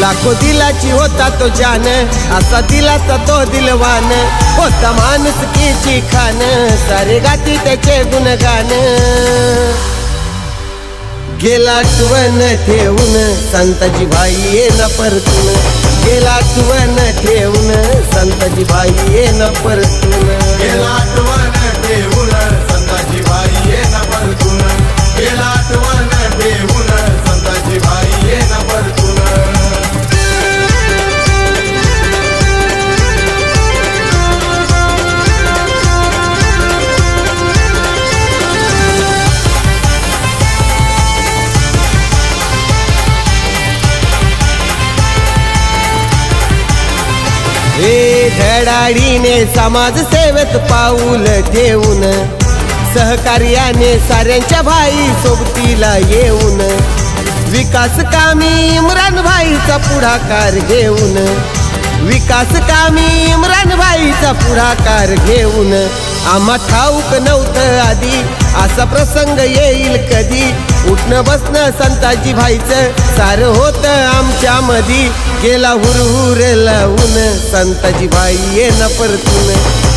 लाखो दिलाची होता तो जान असा दिलाचा तो दिलवान होता माणूस कीची खान सारे गाती त्याचे गुणगान. गेला आठवण ठेवून संतजी भाई ये न परतून. गेला आठवण ठेवून संतजी भाई ये न परतून. गेला हे धडाडीने समाजसेवेत पाऊल देऊन सहकार्याने साऱ्यांच्या भाई सोबतीला येऊन विकास कामी इम्रान भाईचा पुढाकार घेऊन विकास कामी इम्रान भाईचा पुढाकार घेऊन आम्हा ठाऊक नव्हतं आधी असा प्रसंग येईल कधी? उठणं बसणं संताजी भाईचं सारं होतं आमच्या मधी. गेला हुरहुर लावून संताजी भाई ये न परतून.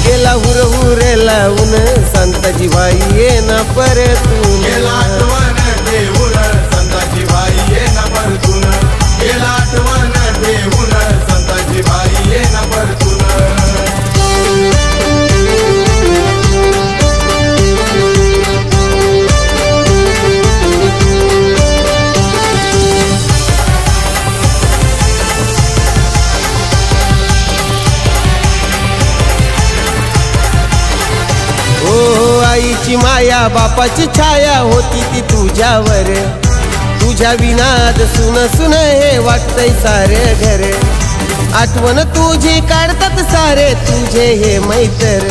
गेला हुरहुर लावून संताजी भाई ये ना परतून तुझी माया बापाची छाया होती ती तुझ्यावर. तुझ्या विनाद सुन सुन हे वाटतय सारे घर. आठवण तुझी काढतात सारे तुझे हे मैतर.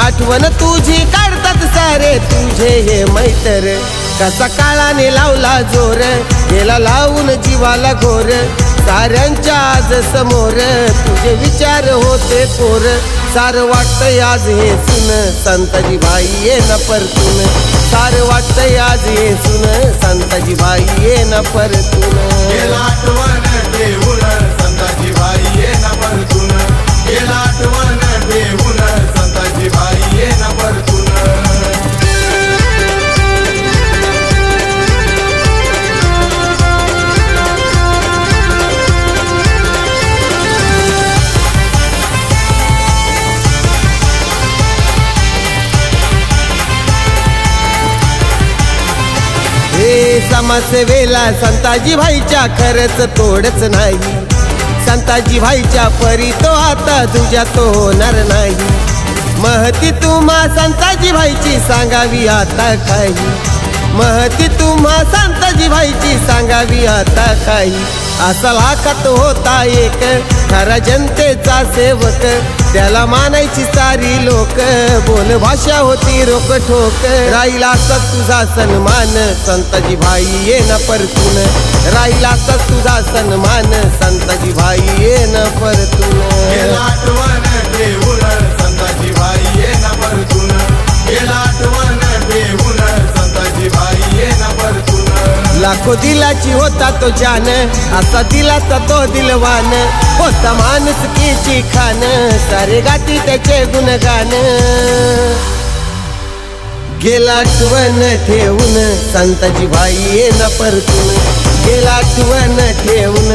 आठवण तुझी काढतात सारे तुझे हे मैतर. कसा काळाने लावला जोर गेला लावून जीवाला घोर. साऱ्यांच्या आज समोर तुझे विचार होते थोर सार वाटतंय आज हे सुन संताजी भाई ये न परतून. सार वाटतंय आज हे सुन संताजी भाई ये न परतून. समाजसेवेला संताजी भाईच्या खरंच तोडच नाही. संताजी भाईच्या परी तो आता तुझ्या तो होणार नाही. महती तुम्हा संताजी भाईची सांगावी आता काही. महती तुम्हा संताजी भाईची सांगावी आता काही. असा लाखात होता एक. खरा जनतेचा सेवक. त्याला मानायची सारी लोक. बोल भाषा होती रोक ठोक. राहिला असा तुझा सन्मान. संताजी भाई ये न परतून. राहिला असा तुझा सन्मान. संताजी भाई ये न परतून. लाखो दिलाची होता तो जान असा दिलाचा तो दिलवान. होता माणूस कीची खान सारे गाती त्याचे गुणगान. गेला आठवण ठेवून संताची भाई ये ना परतून. गेला आठवण ठेवून